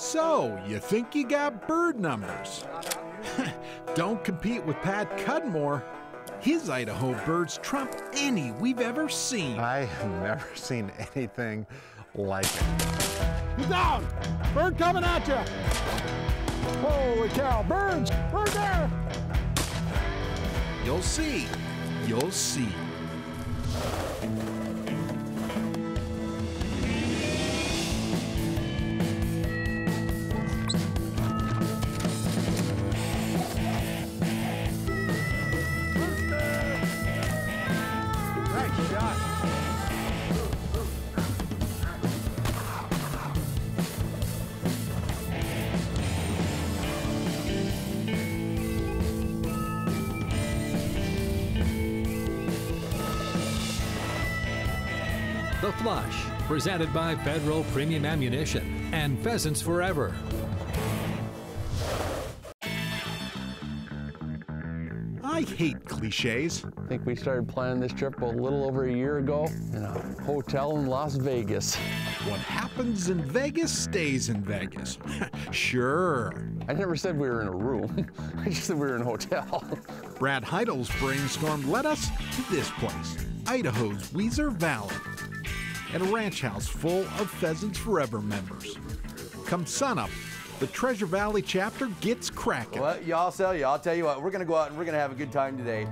So, you think you got bird numbers? Don't compete with Pat Cudmore. His Idaho birds trump any we've ever seen. I have never seen anything like it. Get down! Bird coming at you! Holy cow, birds! Bird there! You'll see. You'll see. The Flush, presented by Federal Premium Ammunition and Pheasants Forever. Hate cliches. I think we started planning this trip a little over a year ago in a hotel in Las Vegas. What happens in Vegas stays in Vegas. sure. I never said we were in a room. I just said we were in a hotel. Brad Heidel's brainstorm led us to this place, Idaho's Weiser Valley, and a ranch house full of Pheasants Forever members. Come sunup, the Treasure Valley chapter gets cracking. Well, y'all tell you, I'll tell you what, we're gonna go out and we're gonna have a good time today.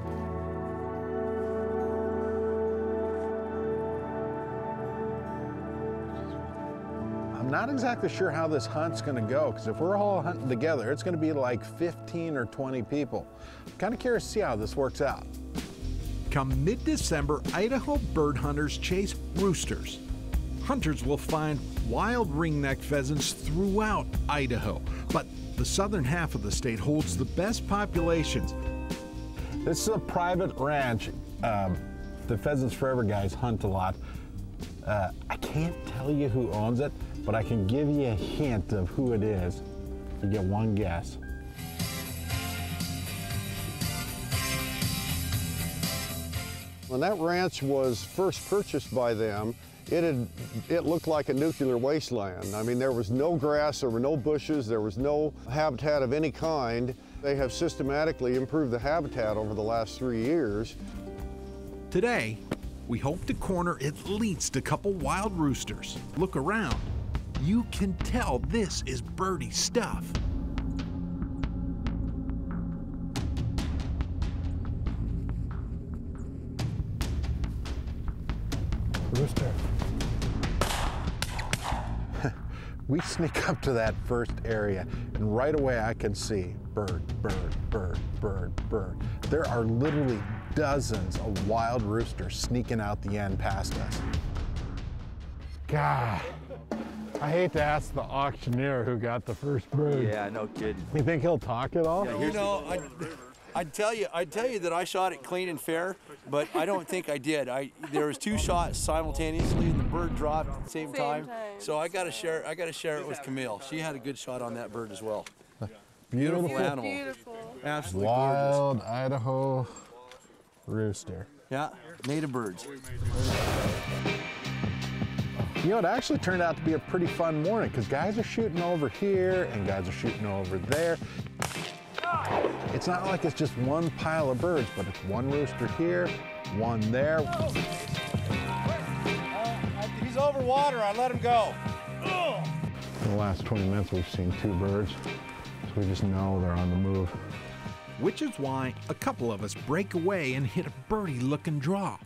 I'm not exactly sure how this hunt's going to go because if we're all hunting together, it's going to be like 15 or 20 people. Kind of curious to see how this works out. Come mid December, Idaho bird hunters chase roosters. Hunters will find wild ringneck pheasants throughout Idaho, but the southern half of the state holds the best populations. This is a private ranch. Um, the Pheasants Forever guys hunt a lot. Uh, I can't tell you who owns it, but I can give you a hint of who it is. You get one guess. When that ranch was first purchased by them, it had it looked like a nuclear wasteland. I mean, there was no grass, there were no bushes, there was no habitat of any kind. They have systematically improved the habitat over the last three years. Today, we hope to corner at least a couple wild roosters. Look around. You can tell this is birdie stuff. We sneak up to that first area, and right away I can see bird, bird, bird, bird, bird. There are literally dozens of wild roosters sneaking out the end past us. God, I hate to ask the auctioneer who got the first bird. Yeah, no kidding. You think he'll talk at all? You know, I, I'd tell you, I'd tell you that I shot it clean and fair, but I don't think I did. I there was two shots simultaneously, and the bird dropped at the same, Same time. time. So I got to share. I got to share it with Camille. She had a good shot on that bird as well. Beautiful. Beautiful animal. Beautiful. Absolutely gorgeous. Wild Idaho rooster. Yeah, native birds. You know, it actually turned out to be a pretty fun morning because guys are shooting over here and guys are shooting over there. It's not like it's just one pile of birds, but it's one rooster here, one there. He's over water. I let him go. In the last 20 minutes, we've seen two birds, so we just know they're on the move. Which is why a couple of us break away and hit a birdie looking draw.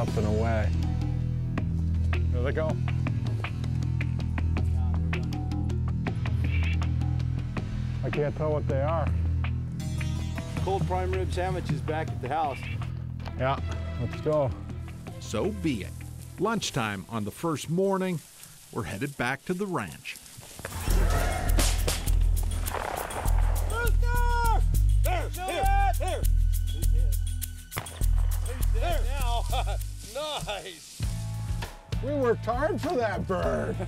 Up, up and away. There they go. I can't tell what they are. Cold prime rib sandwiches back at the house. Yeah, let's go. So be it. Lunchtime on the first morning, we're headed back to the ranch. Worked hard for that bird.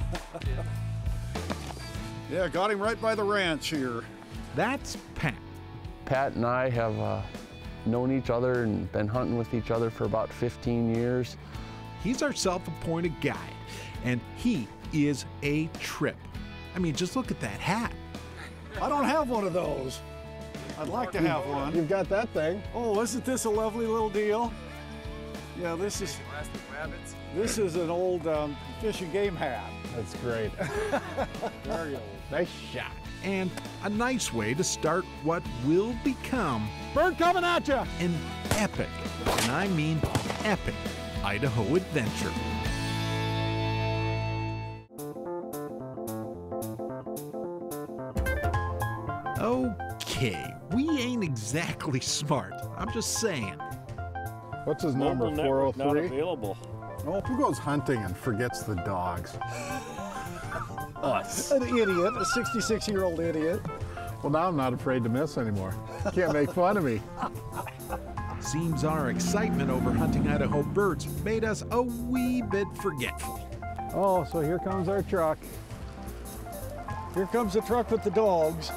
Yeah, got him right by the ranch here. That's Pat. Pat and I have uh, known each other and been hunting with each other for about 15 years. He's our self appointed guide, and he is a trip. I mean, just look at that hat. I don't have one of those. I'd like to have one. You've got that thing. Oh, isn't this a lovely little deal? Yeah, this is this is an old um, fish and game hat. That's great. Very old. nice shot. And a nice way to start what will become Bird coming at you. an epic, and I mean epic, Idaho adventure. Okay, we ain't exactly smart. I'm just saying. What's his number? Mobile network not 403? available. Oh, who goes hunting and forgets the dogs? Us. An idiot, a 66 year old idiot. Well, now I'm not afraid to miss anymore. Can't make fun of me. Seems our excitement over hunting Idaho birds made us a wee bit forgetful. Oh, so here comes our truck. Here comes the truck with the dogs.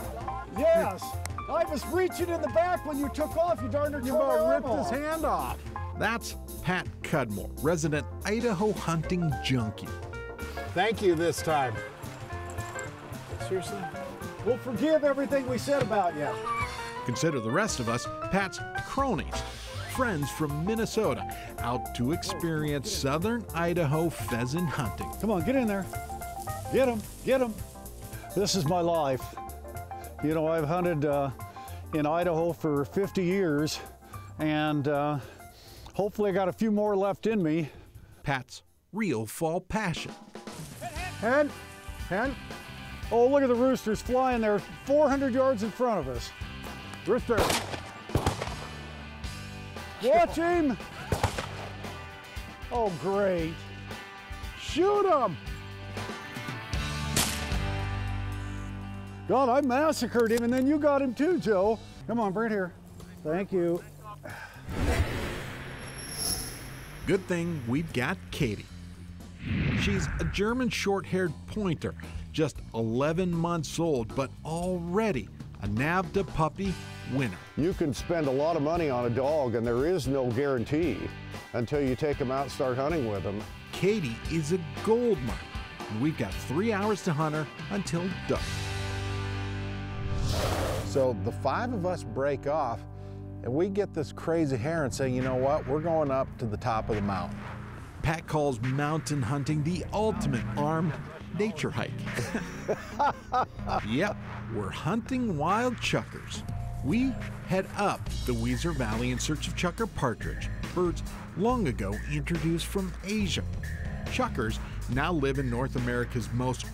Yes, I was reaching in the back when you took off. You darned near You tore about ripped his hand off. That's Pat Cudmore, resident Idaho hunting junkie. Thank you this time. Seriously? We'll forgive everything we said about you. Consider the rest of us Pat's cronies, friends from Minnesota, out to experience southern Idaho pheasant hunting. Come on, get in there. Get him, get him. This is my life. You know, I've hunted uh, in Idaho for 50 years, and uh, hopefully I got a few more left in me. Pat's real fall passion. Hen, hen. Oh, look at the roosters flying there 400 yards in front of us. Rooster. Watch him. Oh, great. Shoot him. God, I massacred him, and then you got him too, Joe. Come on, bring it here. Thank you. Good thing we've got Katie. She's a German short haired pointer, just 11 months old, but already a NAVHDA puppy winner. You can spend a lot of money on a dog and there is no guarantee until you take them out and start hunting with them. Katie is a gold mine. and We've got three hours to hunt her until dark. So the five of us break off, and we get this crazy hair and say, you know what? We're going up to the top of the mountain. Pat calls mountain hunting the ultimate armed nature hike. yep, we're hunting wild chukars. We head up the Weiser Valley in search of chukar partridge, birds long ago introduced from Asia. Chukars now live in North America's most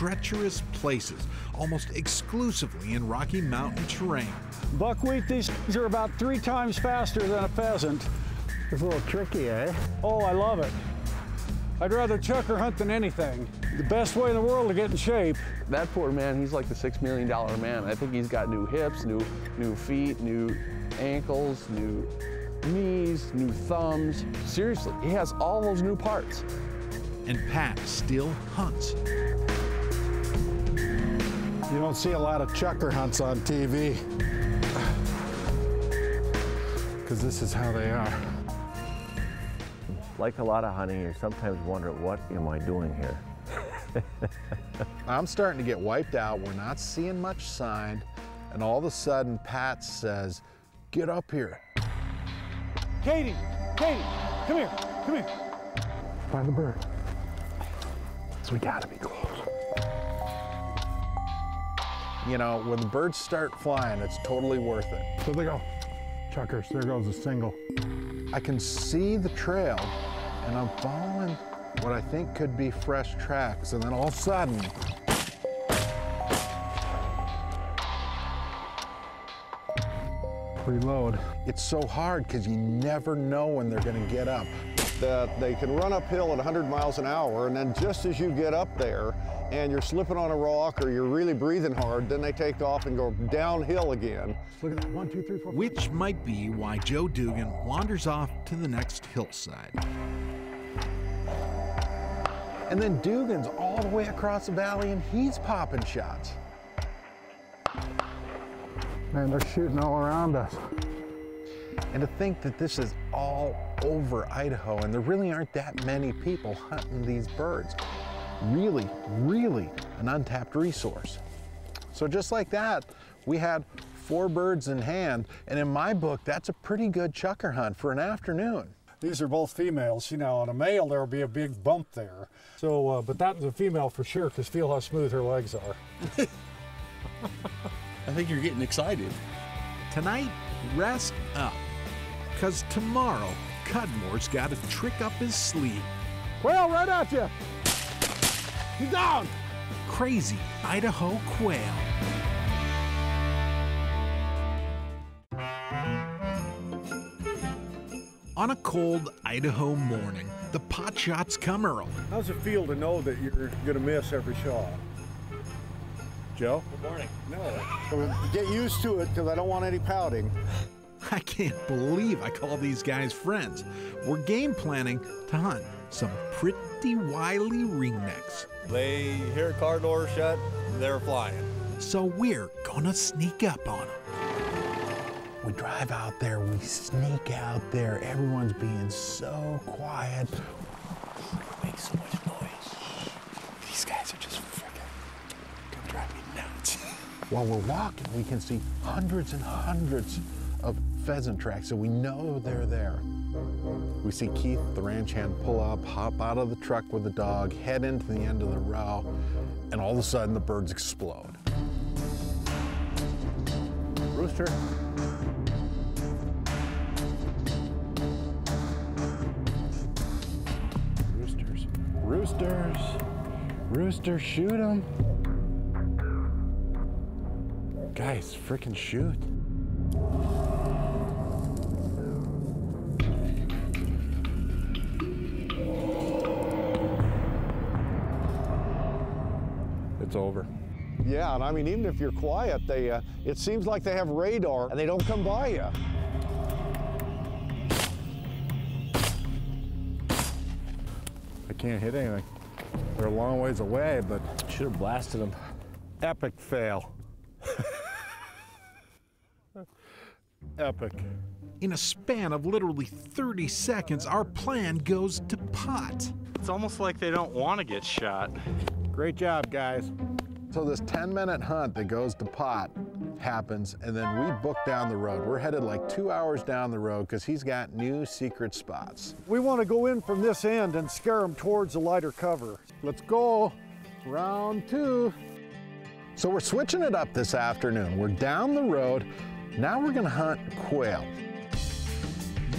treacherous places, almost exclusively in Rocky Mountain terrain. Buckwheat, these are about three times faster than a pheasant. It's a little tricky, eh? Oh, I love it. I'd rather chukar hunt than anything. The best way in the world to get in shape. That poor man, he's like the six million dollar man. I think he's got new hips, new new feet, new ankles, new knees, new thumbs. Seriously, he has all those new parts. And Pat still hunts. You don't see a lot of chukar hunts on TV. Because this is how they are. Like a lot of hunting, you sometimes wonder, what am I doing here? I'm starting to get wiped out. We're not seeing much sign. And all of a sudden, Pat says, Get up here. Katie, Katie, come here, come here. Find the bird. So we gotta be close. You know, when the birds start flying, it's totally worth it. So they go. Chukars, there goes a single. I can see the trail, and I'm following what I think could be fresh tracks, and then all of a sudden, reload. It's so hard because you never know when they're gonna get up. That they can run uphill at 100 miles an hour and then just as you get up there and you're slipping on a rock or you're really breathing hard, then they take off and go downhill again. Look at that, one, two, three, four. which might be why Joe Dugan wanders off to the next hillside. And then Dugan's all the way across the valley and he's popping shots. Man, they're shooting all around us. And to think that this is all over Idaho and there really aren't that many people hunting these birds. Really, really an untapped resource. So just like that, we had four birds in hand, and in my book, that's a pretty good chukar hunt for an afternoon. These are both females. You know, on a male, there'll be a big bump there. So, uh, but that was a female for sure, because feel how smooth her legs are. I think you're getting excited. Tonight, rest up. Because tomorrow, Cudmore's got a trick up his sleeve. Well, right at you! He's down! Crazy Idaho quail. On a cold Idaho morning, the pot shots come early. How's it feel to know that you're gonna miss every shot? Joe? Good morning. No. Get used to it, because I don't want any pouting. I can't believe I call these guys friends. We're game planning to hunt some pretty wily ringnecks. They hear a car door shut, they're flying. So we're gonna sneak up on them. We drive out there, we sneak out there, everyone's being so quiet. Make so much noise. These guys are just freaking gonna drive me nuts. While we're walking, we can see hundreds and hundreds pheasant tracks, so we know they're there. We see Keith, the ranch hand, pull up, hop out of the truck with the dog, head into the end of the row, and all of a sudden the birds explode. Rooster. Roosters. Roosters. Rooster, shoot them. Guys, freaking shoot. I mean, even if you're quiet, they, uh, it seems like they have radar and they don't come by you. I can't hit anything. They're a long ways away, but Should have blasted them. epic fail. epic. In a span of literally 30 seconds, our plan goes to pot. It's almost like they don't want to get shot. Great job, guys. So this 10 minute hunt that goes to pot happens, and then we book down the road. We're headed like two hours down the road because he's got new secret spots. We want to go in from this end and scare them towards the lighter cover. Let's go. Round two. So we're switching it up this afternoon. We're down the road. Now we're gonna hunt quail.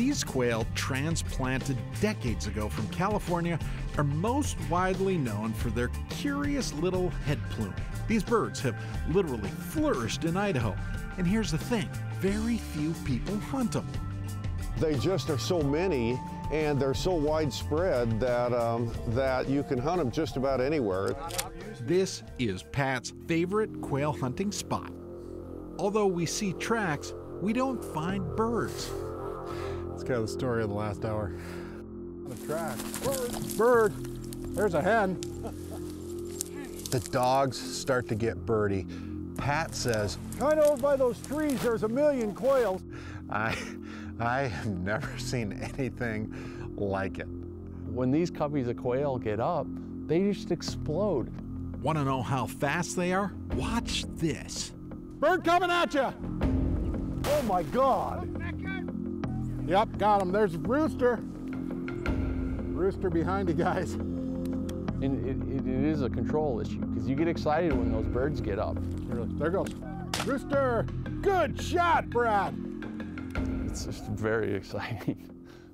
These quail, transplanted decades ago from California, are most widely known for their curious little head plume. These birds have literally flourished in Idaho. And here's the thing very few people hunt them. They just are so many and they're so widespread that, um, that you can hunt them just about anywhere. This is Pat's favorite quail hunting spot. Although we see tracks, we don't find birds. It's kind of the story of the last hour. The track. Bird. Bird. There's a hen. The dogs start to get birdie. Pat says, Kind of over by those trees, there's a million quails. I, I have never seen anything like it. When these coveys of quail get up, they just explode. Want to know how fast they are? Watch this. Bird coming at you. Oh my God. Yep, got him. There's Rooster. Rooster behind you guys. And it, it, it is a control issue because you get excited when those birds get up. There goes. Rooster! Good shot, Brad! It's just very exciting.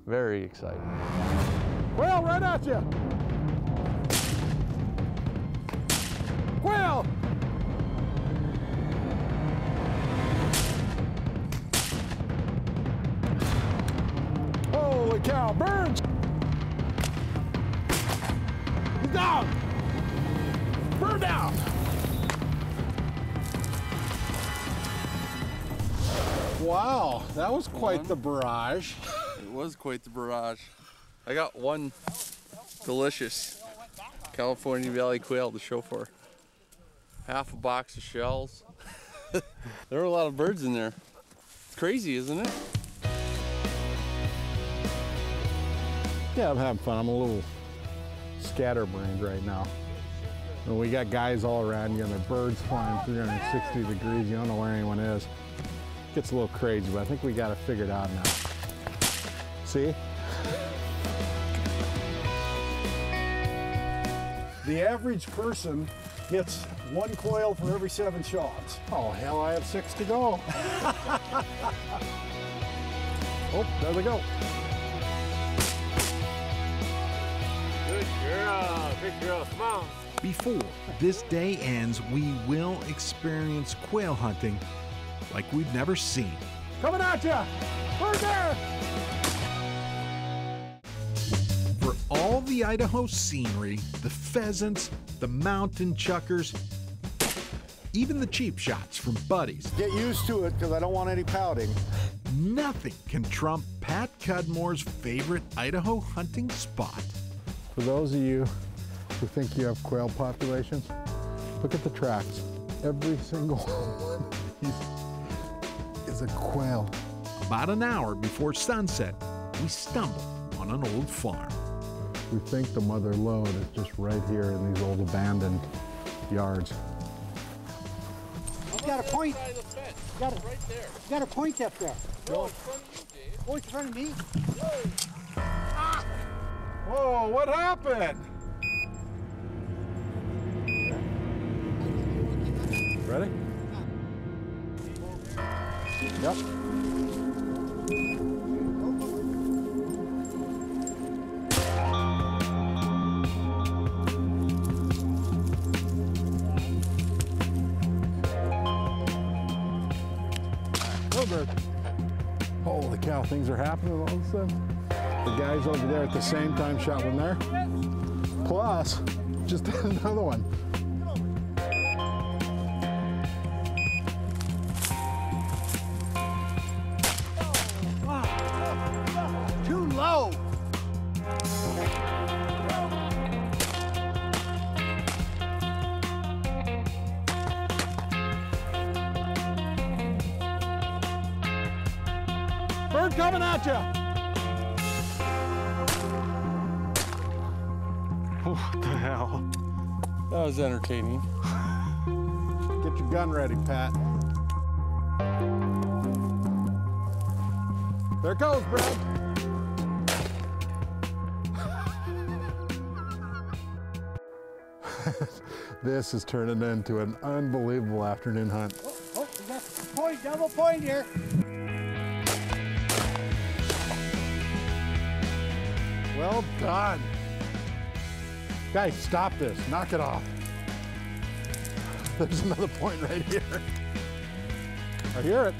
very exciting. Well, right at you! That was quite the barrage. It was quite the barrage. I got one delicious California Valley quail to show for. Half a box of shells, there were a lot of birds in there. It's crazy, isn't it? Yeah, I'm having fun. I'm a little scatterbrained right now. And we got guys all around you and the birds flying 360 degrees. You don't know where anyone is. Gets a little crazy, but I think we got it figured out now. See? The average person gets one quail for every seven shots. Oh, hell, I have six to go. oh, there they go. Good girl, good girl, come on. Before this day ends, we will experience quail hunting like we've never seen. Coming at you! Bird there! For all the Idaho scenery, the pheasants, the mountain chukars, even the cheap shots from buddies, Get used to it because I don't want any pouting. nothing can trump Pat Cudmore's favorite Idaho hunting spot. For those of you who think you have quail populations, look at the tracks. Every single one of these is a quail. About an hour before sunset, we stumble on an old farm. We think the mother lode is just right here in these old abandoned yards. You got a point. You got a, right there. You got a point up there. No, in front of you, Dave. Oh, it's in front of me? Whoa, what happened? Yep. Holy cow, things are happening all of a sudden. The guys over there at the same time shot one there. Plus, just another one. That was entertaining. Get your gun ready, Pat. There it goes, Brad. this is turning into an unbelievable afternoon hunt. Oh, oh we got point, double point here. Well done. Guys, stop this. Knock it off. There's another point right here. I hear it.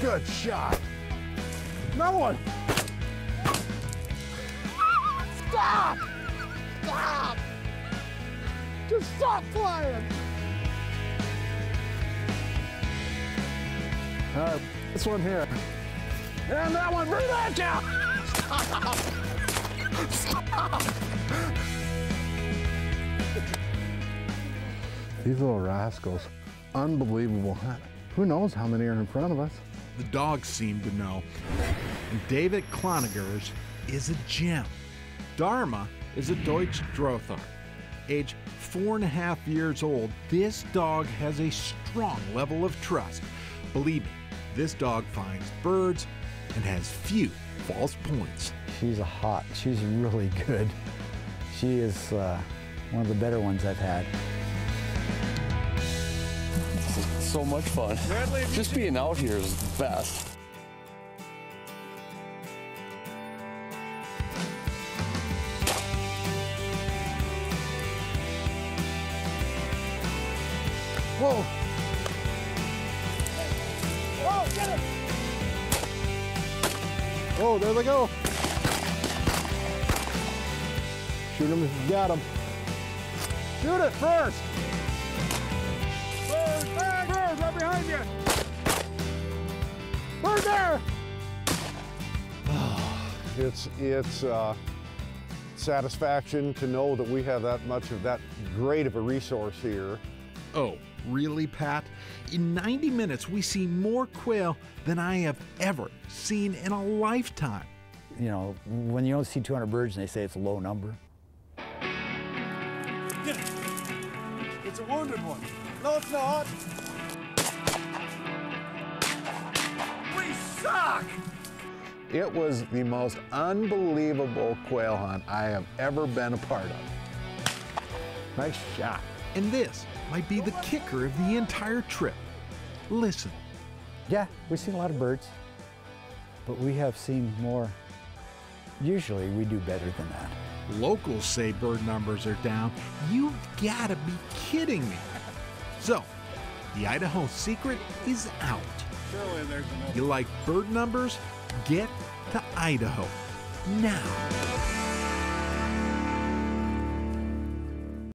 Good shot. Another one. Stop! Stop! Just stop flying. All uh, right, this one here. And that one, bring that down! Stop! Stop! These little rascals, unbelievable. Who knows how many are in front of us? The dogs seem to know. And David Klonigers is a gem. Dharma is a Deutsch Drahthaar. Age four and a half years old, this dog has a strong level of trust. Believe me, this dog finds birds and has few false points. She's a hot. She's really good. She is uh, one of the better ones I've had. So much fun. Just being out here is the best. Whoa! Oh, get it! Oh, there they go. Shoot them if you got them. Shoot it first. Bird, bird, bird, right behind you. Bird there. It's, it's uh, satisfaction to know that we have that much of that great of a resource here. Oh, Really, Pat? In 90 minutes, we see more quail than I have ever seen in a lifetime. You know, when you don't see 200 birds and they say it's a low number, It's a wounded one. No, it's not. We suck! It was the most unbelievable quail hunt I have ever been a part of. nice shot. And this might be the kicker of the entire trip. Listen, Yeah, we've seen a lot of birds, but we have seen more. Usually we do better than that. Locals say bird numbers are down. You've gotta be kidding me. So, the Idaho secret is out. Surely there's another. You like bird numbers? Get to Idaho now.